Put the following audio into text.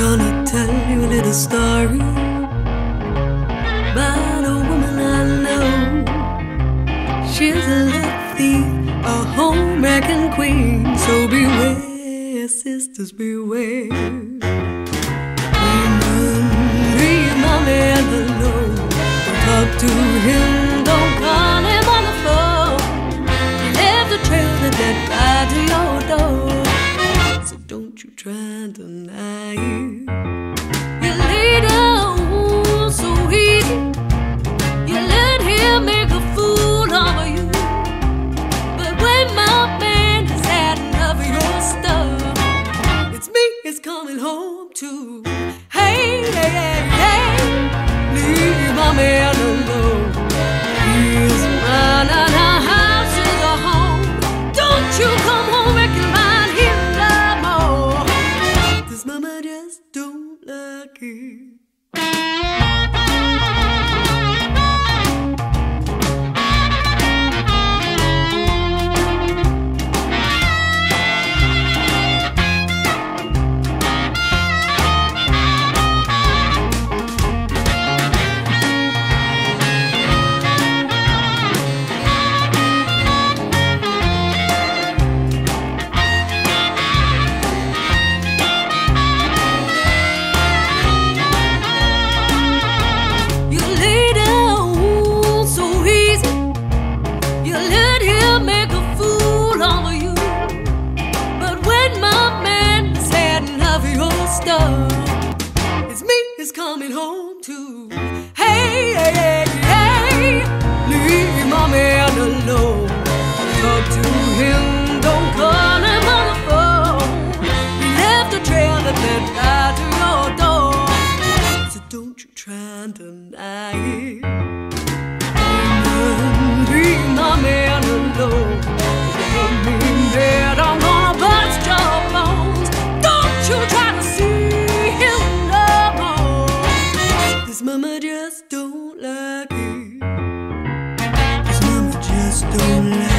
you a little story about a woman I know. She's a love thief, a home wrecking queen. So beware, sisters, beware. Leave my man alone. Don't talk to him, don't you try to deny it. You lay down so easy. You let him make a fool of you. But when my man has had enough of your stuff, it's me he's coming home to. Hey, hey, hey, hey, leave my man alone. You it's me he's coming home to. Hey, hey, hey, leave alone. Talk to him, don't call him on the phone. Left a trail that led right to your door. So don't you try and deny it. Leave my man just don't like it. This mama just don't like.